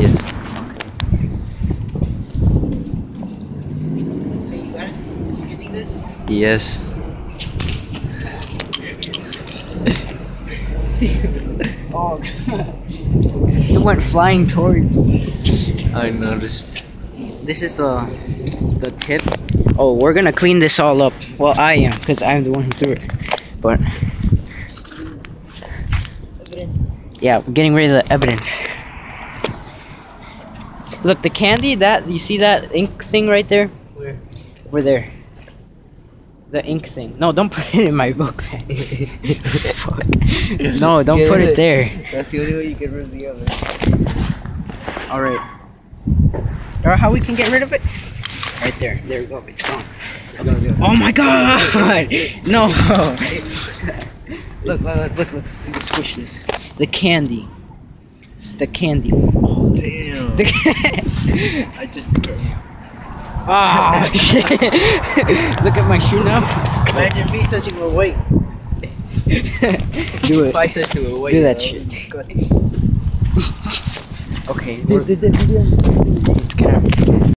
Yes. Okay, you got it? You getting this? Yes. Oh, god. it went flying towards me. I noticed. This is the the tip. Oh, we're gonna clean this all up. Well, I am, because I'm the one who threw it. But yeah, we're getting rid of the evidence. Look, the candy that you see that ink thing right there. Where? Over there. The ink thing. No, don't put it in my book bag. Fuck. No, don't Get put it there. That's the only way you get rid of the oven. All right. Or how we can get rid of it? Right there. There we go. It's gone. Oh my god! No. look, look, look, look, look. Let me squish this. The candy. It's the candy. Damn. The I just. oh shit! look at my shoe now. Imagine me touching my weight. Do If I it. it with weight. Do that shit. would be disgusting. Okay. It's gonna.